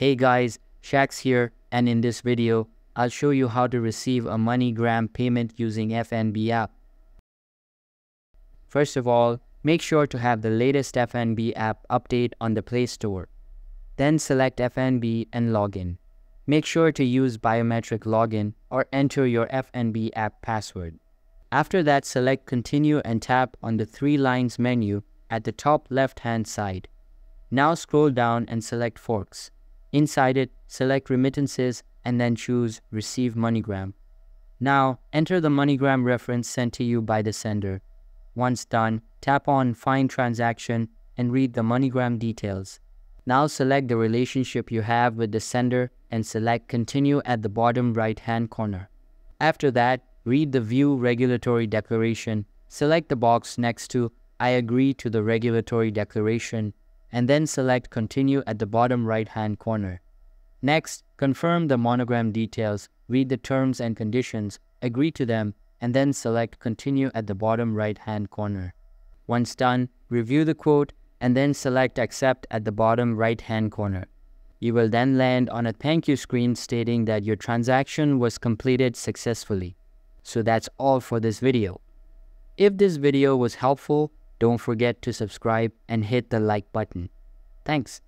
Hey guys, Shax here and in this video, I'll show you how to receive a MoneyGram payment using FNB app. First of all, make sure to have the latest FNB app update on the Play Store. Then select FNB and log in. Make sure to use biometric login or enter your FNB app password. After that, select Continue and tap on the three lines menu at the top left hand side. Now scroll down and select Forex. Inside it, select Remittances and then choose Receive MoneyGram. Now, enter the MoneyGram reference sent to you by the sender. Once done, tap on Find Transaction and read the MoneyGram details. Now select the relationship you have with the sender and select Continue at the bottom right hand corner. After that, read the View Regulatory Declaration, select the box next to I agree to the regulatory declaration and then select Continue at the bottom right-hand corner. Next, confirm the MoneyGram details, read the terms and conditions, agree to them, and then select Continue at the bottom right-hand corner. Once done, review the quote and then select Accept at the bottom right-hand corner. You will then land on a thank you screen stating that your transaction was completed successfully. So that's all for this video. If this video was helpful, don't forget to subscribe and hit the like button. Thanks.